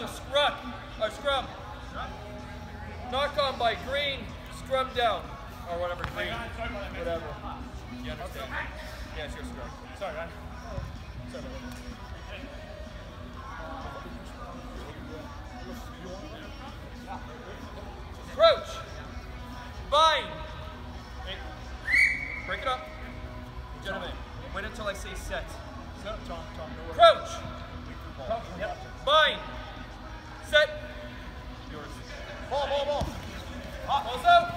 Knock. Or scrum. Knock on by green, scrum down. Or whatever, green. Whatever. You understand? Yeah, it's your scrum. Sorry, man. Sorry about 뭐, 뭐, 뭐. 아, 벗어.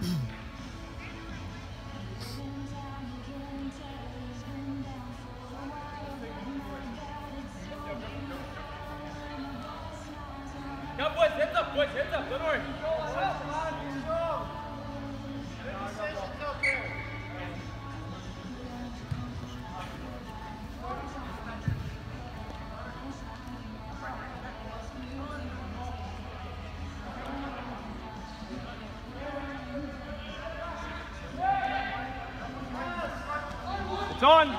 Come, boys. Heads up, boys. Heads up. It's on. We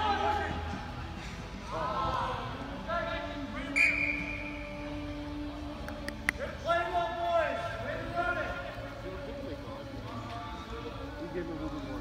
gave him a little more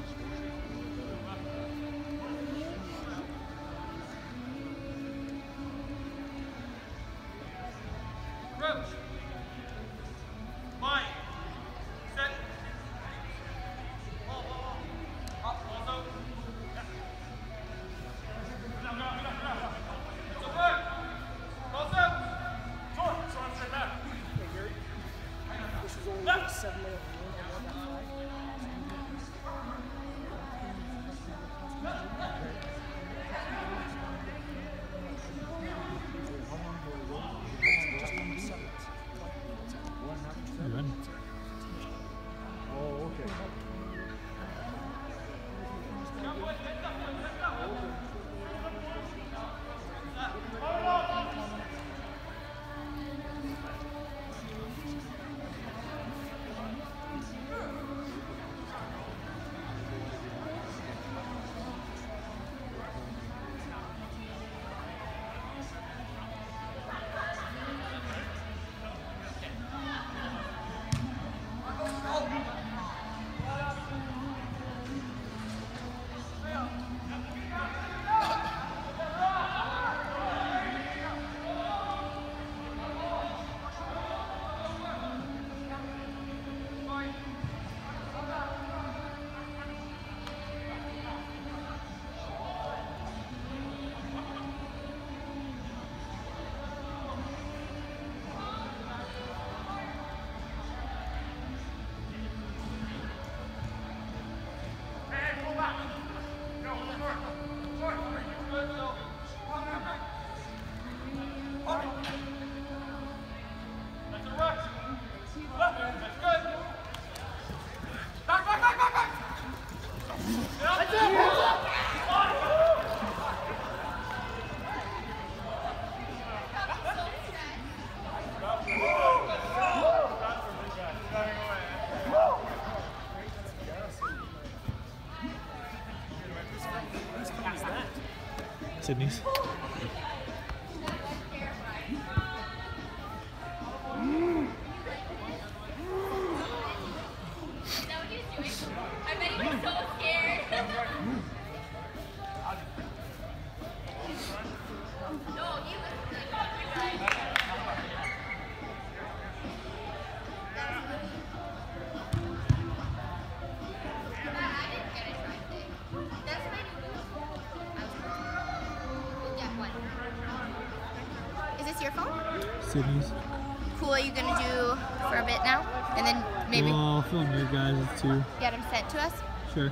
Sydney's. Sydney's. Cool, are you gonna do for a bit now? And then maybe Well, I'll film your guys too. get them sent to us? Sure.